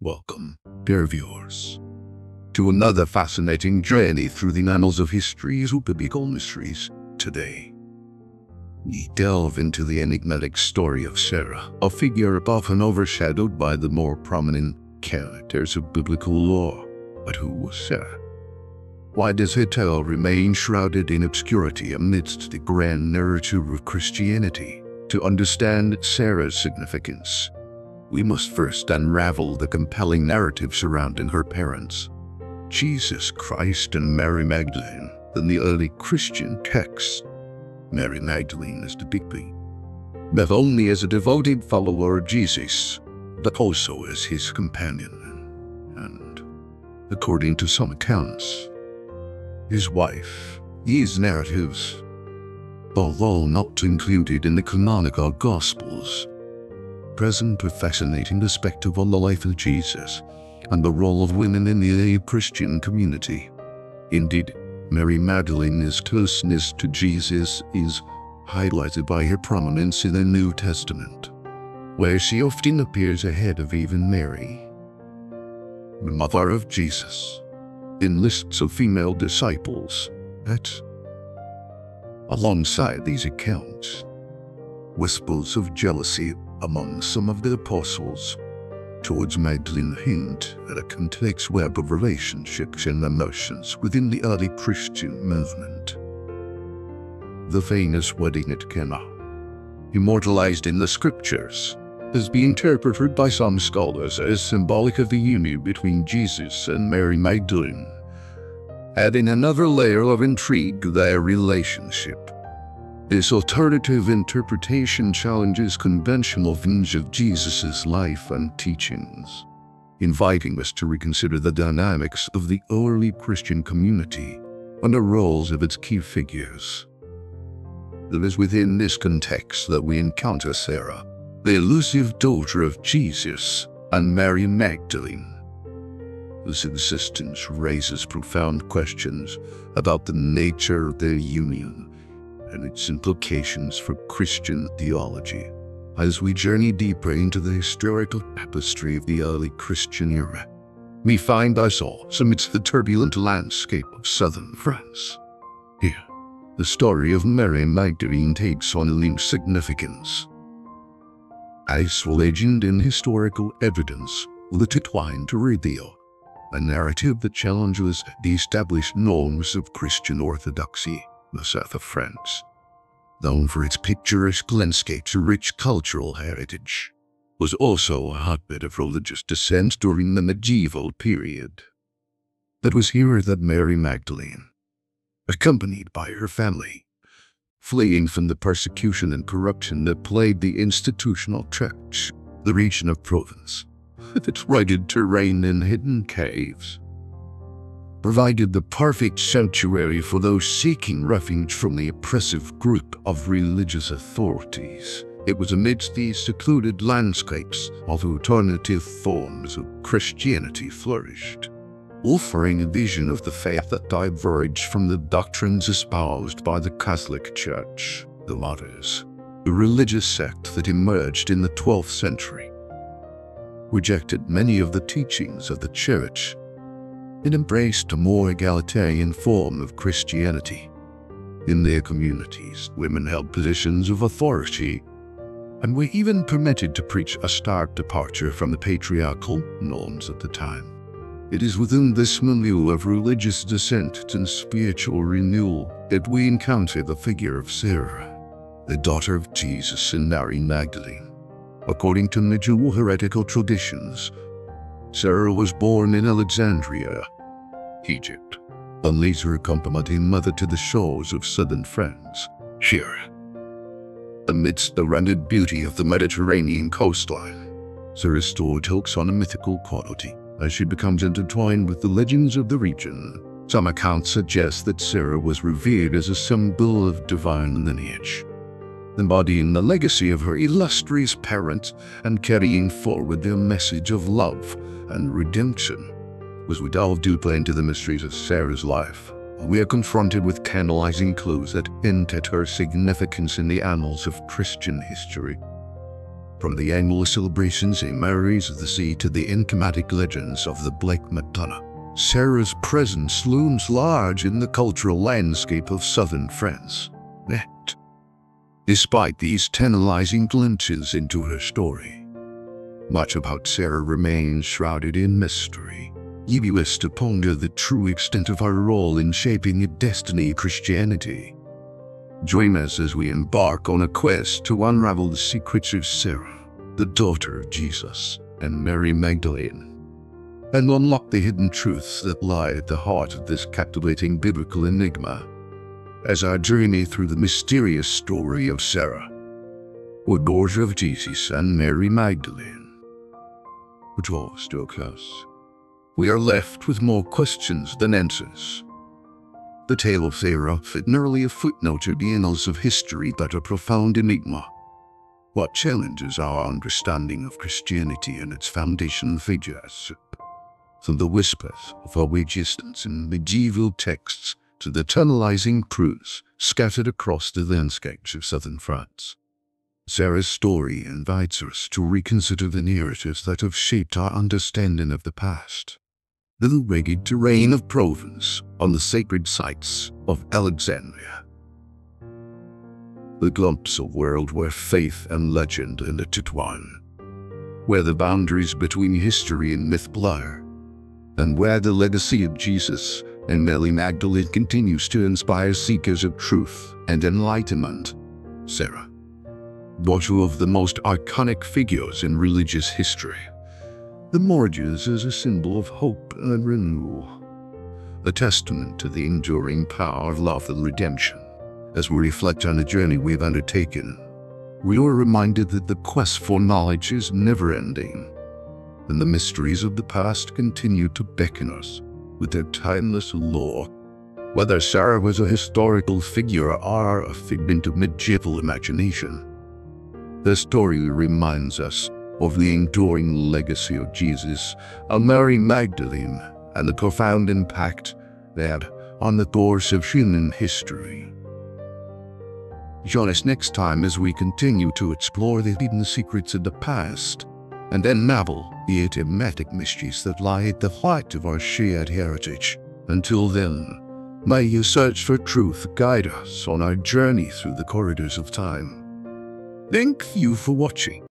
Welcome, dear viewers, to another fascinating journey through the annals of history's biblical mysteries. Today, we delve into the enigmatic story of Sarah, a figure often overshadowed by the more prominent characters of biblical lore. But who was Sarah? Why does her tale remain shrouded in obscurity amidst the grand narrative of Christianity? To understand Sarah's significance, we must first unravel the compelling narrative surrounding her parents, Jesus Christ and Mary Magdalene. In the early Christian texts, Mary Magdalene is depicted not only as a devoted follower of Jesus, but also as his companion, and, according to some accounts, his wife. These narratives, although not included in the canonical Gospels, present a fascinating perspective on the life of Jesus and the role of women in the Christian community. Indeed, Mary Magdalene's closeness to Jesus is highlighted by her prominence in the New Testament, where she often appears ahead of even Mary, the mother of Jesus, in lists of female disciples. That, alongside these accounts, whispers of jealousy among some of the apostles towards Magdalene hint at a complex web of relationships and emotions within the early Christian movement. The famous wedding at Cana, immortalized in the scriptures, has been interpreted by some scholars as symbolic of the union between Jesus and Mary Magdalene, adding another layer of intrigue to their relationship. This alternative interpretation challenges conventional views of Jesus' life and teachings, inviting us to reconsider the dynamics of the early Christian community and the roles of its key figures. It is within this context that we encounter Sarah, the elusive daughter of Jesus, and Mary Magdalene. This existence raises profound questions about the nature of their union and its implications for Christian theology as we journey deeper into the historical tapestry of the early Christian era. We find ourselves amidst the turbulent landscape of southern France. Here, the story of Mary Magdalene takes on a new significance. As legend and historical evidence intertwine to reveal a narrative that challenges the established norms of Christian orthodoxy the south of France, known for its picturesque landscapes and rich cultural heritage, was also a hotbed of religious dissent during the medieval period. It was here that Mary Magdalene, accompanied by her family, fleeing from the persecution and corruption that plagued the institutional church, the region of Provence, with its rugged terrain and hidden caves, provided the perfect sanctuary for those seeking refuge from the oppressive group of religious authorities. It was amidst these secluded landscapes of alternative forms of Christianity flourished, offering a vision of the faith that diverged from the doctrines espoused by the Catholic Church, the Cathars, a religious sect that emerged in the 12th century, rejected many of the teachings of the Church it embraced a more egalitarian form of Christianity. In their communities, women held positions of authority and were even permitted to preach a stark departure from the patriarchal norms at the time. It is within this milieu of religious dissent and spiritual renewal that we encounter the figure of Sarah, the daughter of Jesus and Mary Magdalene. According to medieval heretical traditions, Sarah was born in Alexandria, Egypt, and later accompanied mother to the shores of southern France, here. Amidst the rendered beauty of the Mediterranean coastline, Sarah's story takes on a mythical quality as she becomes intertwined with the legends of the region. Some accounts suggest that Sarah was revered as a symbol of divine lineage, embodying the legacy of her illustrious parents and carrying forward their message of love and redemption. As we delve deeper into the mysteries of Sarah's life, we are confronted with tantalizing clues that hint at her significance in the annals of Christian history. From the annual celebrations in Marys of the Sea to the enigmatic legends of the Black Madonna, Sarah's presence looms large in the cultural landscape of southern France. Despite these tantalizing glimpses into her story, much about Sarah remains shrouded in mystery. You wish to ponder the true extent of her role in shaping a destiny Christianity. Join us as we embark on a quest to unravel the secrets of Sarah, the daughter of Jesus, and Mary Magdalene, and unlock the hidden truths that lie at the heart of this captivating biblical enigma. As our journey through the mysterious story of Sarah, the daughter of Jesus and Mary Magdalene, draws to a close, we are left with more questions than answers. The tale of Sarah fit nearly a footnote to the annals of history but a profound enigma. What challenges our understanding of Christianity and its foundation figures? From the whispers of our existence in medieval texts to the tantalizing truths scattered across the landscapes of southern France. Sarah's story invites us to reconsider the narratives that have shaped our understanding of the past the rugged terrain of Provence on the sacred sites of Alexandria. The glimpse of world where faith and legend intertwine, where the boundaries between history and myth blur, and where the legacy of Jesus and Mary Magdalene continues to inspire seekers of truth and enlightenment. Sarah, daughter of the most iconic figures in religious history, the mortgages is a symbol of hope and renewal, a testament to the enduring power of love and redemption. As we reflect on the journey we've undertaken, we are reminded that the quest for knowledge is never-ending, and the mysteries of the past continue to beckon us with their timeless lore. Whether Sarah was a historical figure or a figment of medieval imagination, the story reminds us of the enduring legacy of Jesus on Mary Magdalene and the profound impact they had on the course of human history. Join us next time as we continue to explore the hidden secrets of the past and unravel the enigmatic mysteries that lie at the heart of our shared heritage. Until then, may your search for truth guide us on our journey through the corridors of time. Thank you for watching.